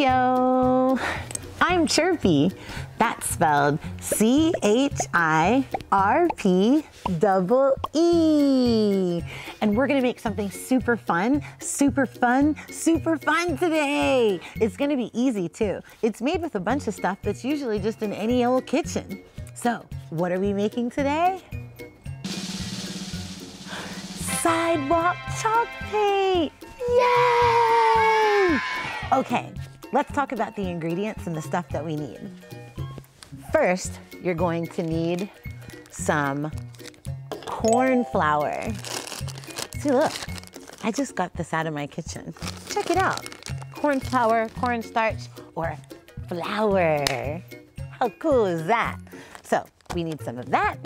Heyo! I'm Chirpee. That's spelled C-H-I-R-P double E. And we're gonna make something super fun, super fun, super fun today. It's gonna be easy too. It's made with a bunch of stuff that's usually just in any old kitchen. So, what are we making today? Sidewalk chalk paint! Yay! Okay, let's talk about the ingredients and the stuff that we need. First, you're going to need some corn flour. See, look, I just got this out of my kitchen. Check it out. Corn flour, cornstarch, or flour. How cool is that? So, we need some of that.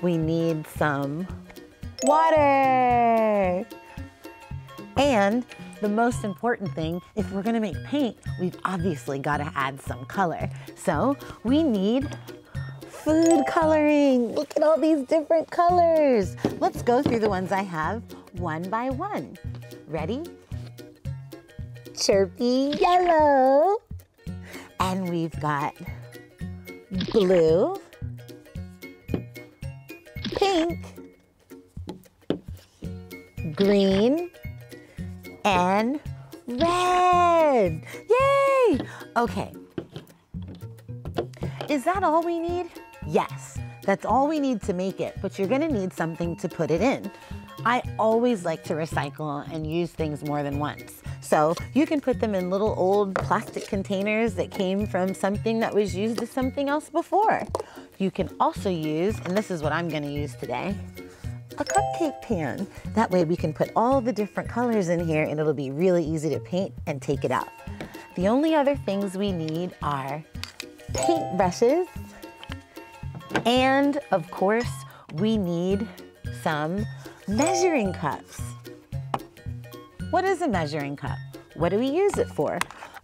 We need some water. And the most important thing, if we're gonna make paint, we've obviously gotta add some color. So we need food coloring. Look at all these different colors. Let's go through the ones I have one by one. Ready? Chirpy yellow. And we've got blue, pink, green, and red. Yay! Okay. Is that all we need? Yes, that's all we need to make it, but you're gonna need something to put it in. I always like to recycle and use things more than once. So you can put them in little old plastic containers that came from something that was used as something else before. You can also use, and this is what I'm gonna use today, a cupcake pan. That way we can put all the different colors in here and it'll be really easy to paint and take it out. The only other things we need are paint brushes and of course we need some measuring cups. What is a measuring cup? What do we use it for?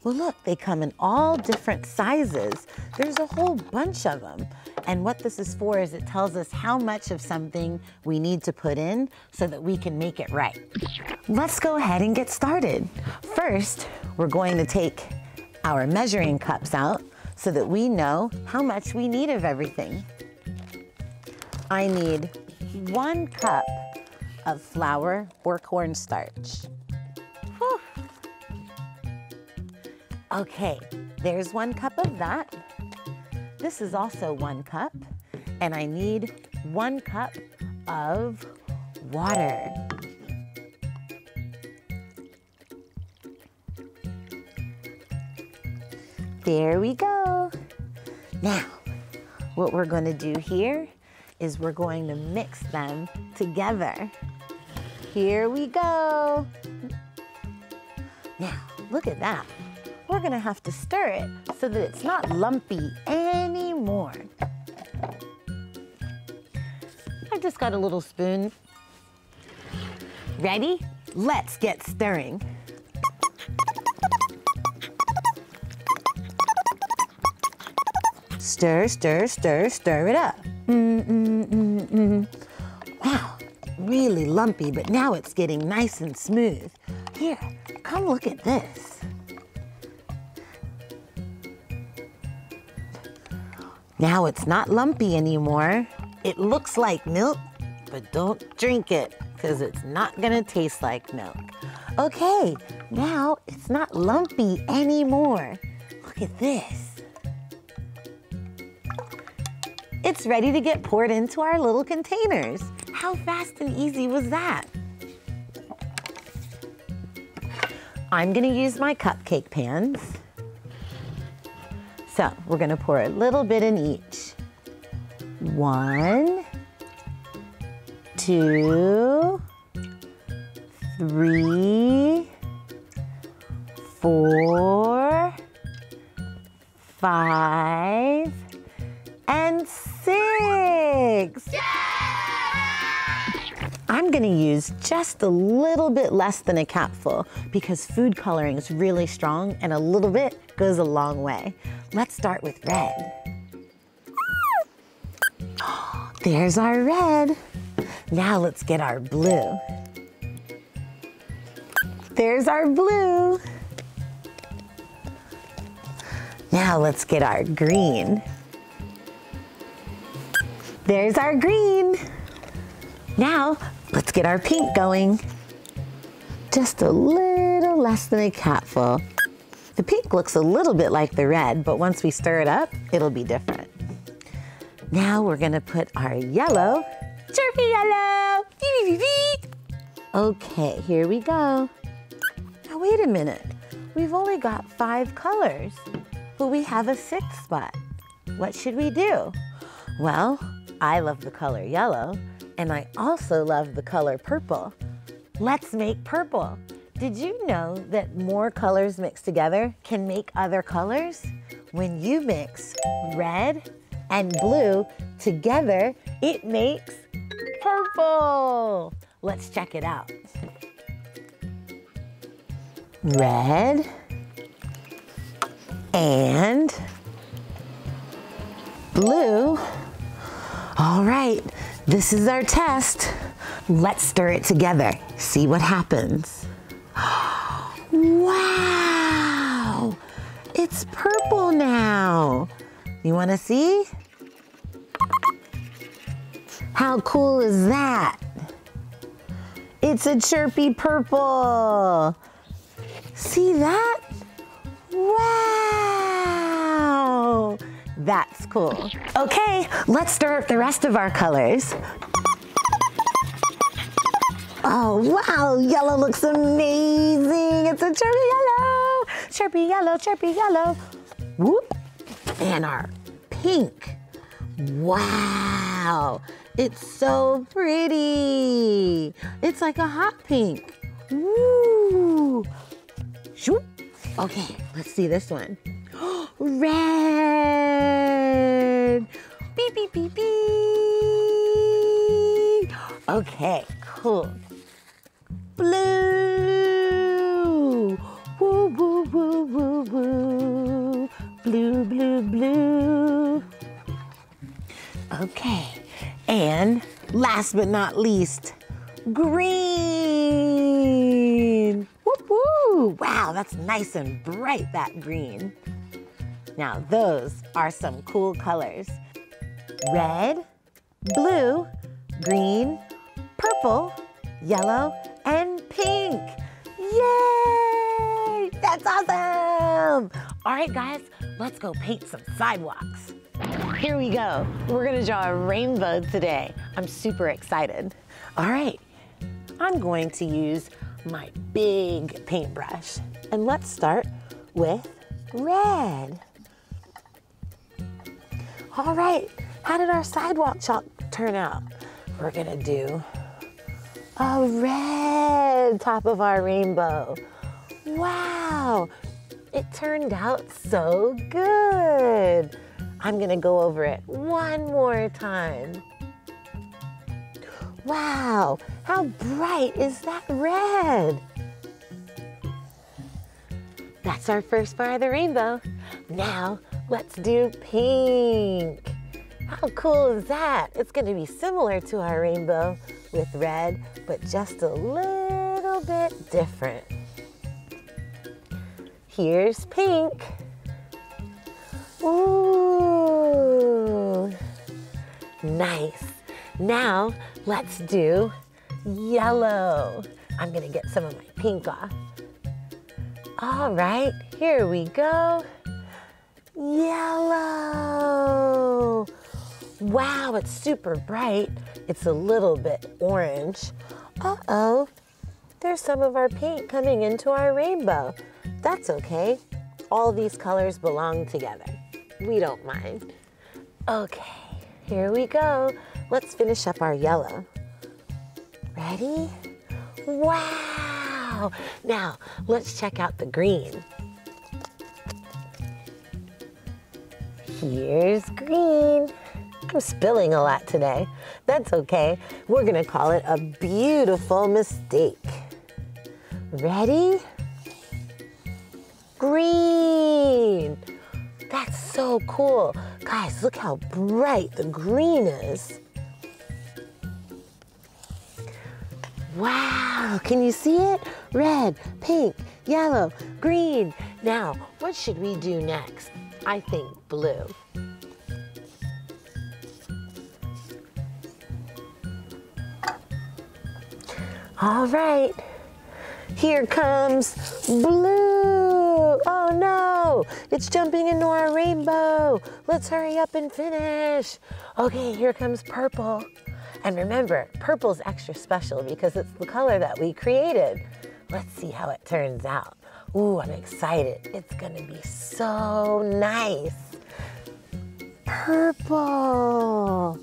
Well, look, they come in all different sizes. There's a whole bunch of them. And what this is for is it tells us how much of something we need to put in so that we can make it right. Let's go ahead and get started. First, we're going to take our measuring cups out so that we know how much we need of everything. I need one cup of flour or cornstarch. Okay, there's one cup of that. This is also one cup, and I need one cup of water. There we go. Now, what we're gonna do here is we're going to mix them together. Here we go. Now, look at that. We're gonna have to stir it so that it's not lumpy anymore. I just got a little spoon. Ready? Let's get stirring. Stir, stir, stir, stir it up. Mm, mm, mm, mm. Wow, really lumpy, but now it's getting nice and smooth. Here, come look at this. Now it's not lumpy anymore. It looks like milk, but don't drink it because it's not gonna taste like milk. Okay, now it's not lumpy anymore. Look at this. It's ready to get poured into our little containers. How fast and easy was that? I'm gonna use my cupcake pans. So we're gonna pour a little bit in each. One, two, three, four, five, and six. I'm gonna use just a little bit less than a capful because food coloring is really strong and a little bit goes a long way. Let's start with red. There's our red. Now let's get our blue. There's our blue. Now let's get our green. There's our green. Now let's get our pink going. Just a little less than a capful. The pink looks a little bit like the red, but once we stir it up, it'll be different. Now we're gonna put our yellow, chirpy yellow, Okay, here we go. Now wait a minute, we've only got five colors, but we have a sixth spot. What should we do? Well, I love the color yellow, and I also love the color purple. Let's make purple. Did you know that more colors mixed together can make other colors? When you mix red and blue together, it makes purple. Let's check it out. Red and blue all right, this is our test. Let's stir it together. See what happens. Wow, it's purple now. You wanna see? How cool is that? It's a chirpy purple. See that? Wow. That's cool. Okay, let's stir up the rest of our colors. Oh, wow, yellow looks amazing. It's a chirpy yellow, chirpy yellow, chirpy yellow. Whoop, and our pink. Wow, it's so pretty. It's like a hot pink. Woo. Shoop. Okay, let's see this one. Red. Beep, beep, beep, beep. Okay, cool. Blue. Woo, woo, woo, woo, woo. Blue, blue, blue. Okay, and last but not least, green. Woo, woo. Wow, that's nice and bright, that green. Now those are some cool colors. Red, blue, green, purple, yellow, and pink. Yay! That's awesome! All right, guys, let's go paint some sidewalks. Here we go. We're gonna draw a rainbow today. I'm super excited. All right, I'm going to use my big paintbrush. And let's start with red. All right, how did our sidewalk chalk turn out? We're gonna do a red top of our rainbow. Wow, it turned out so good. I'm gonna go over it one more time. Wow, how bright is that red? That's our first bar of the rainbow. Now Let's do pink. How cool is that? It's gonna be similar to our rainbow with red, but just a little bit different. Here's pink. Ooh, nice. Now let's do yellow. I'm gonna get some of my pink off. All right, here we go. Yellow. Wow, it's super bright. It's a little bit orange. Uh-oh, there's some of our paint coming into our rainbow. That's okay. All these colors belong together. We don't mind. Okay, here we go. Let's finish up our yellow. Ready? Wow! Now, let's check out the green. Here's green. I'm spilling a lot today. That's okay. We're gonna call it a beautiful mistake. Ready? Green. That's so cool. Guys, look how bright the green is. Wow, can you see it? Red, pink, yellow, green. Now, what should we do next? I think blue. All right, here comes blue. Oh no, it's jumping into our rainbow. Let's hurry up and finish. Okay, here comes purple. And remember, purple's extra special because it's the color that we created. Let's see how it turns out. Ooh, I'm excited. It's gonna be so nice. Purple.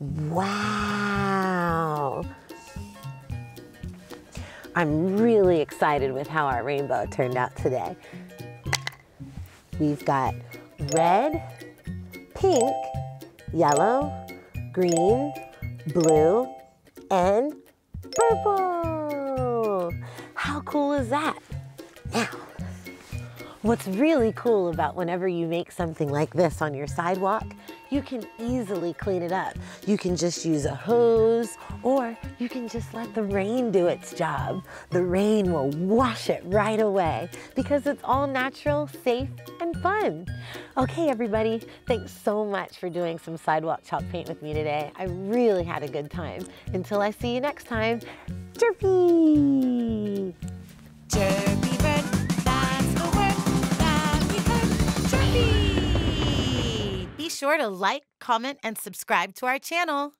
Wow. I'm really excited with how our rainbow turned out today. We've got red, pink, yellow, green, blue, and purple. How cool is that? What's really cool about whenever you make something like this on your sidewalk, you can easily clean it up. You can just use a hose or you can just let the rain do its job. The rain will wash it right away because it's all natural, safe, and fun. Okay, everybody, thanks so much for doing some sidewalk chalk paint with me today. I really had a good time. Until I see you next time, chirpy! Sure to like, comment, and subscribe to our channel.